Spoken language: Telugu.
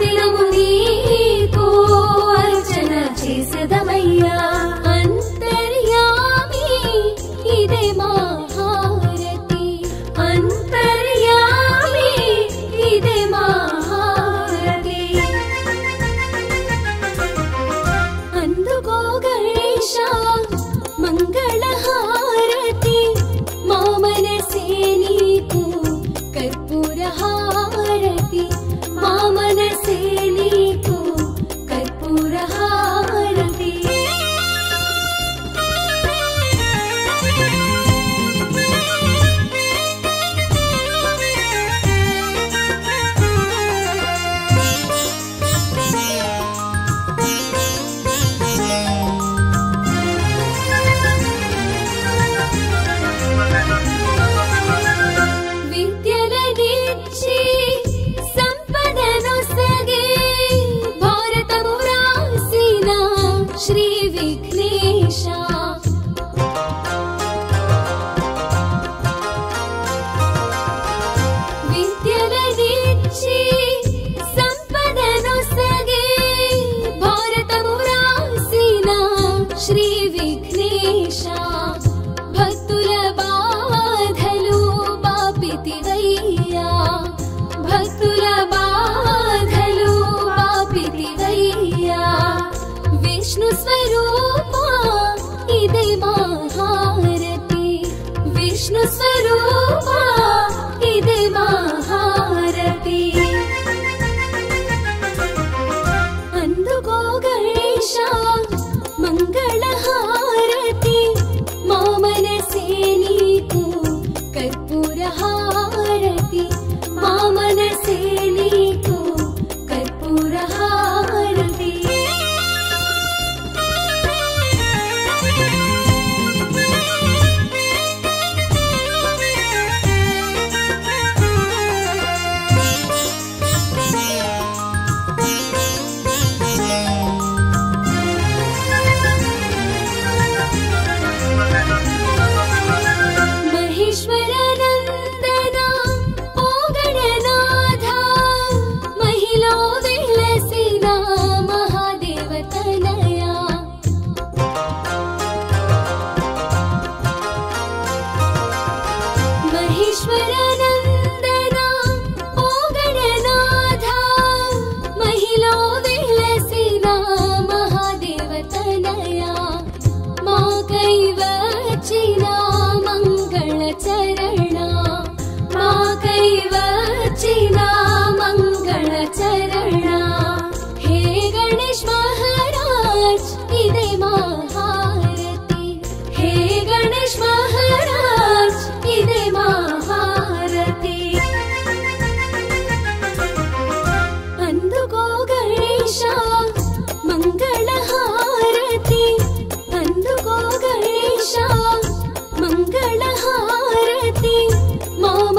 దినము నీతో అర్చన చేసేదమయ్యా. भारति मम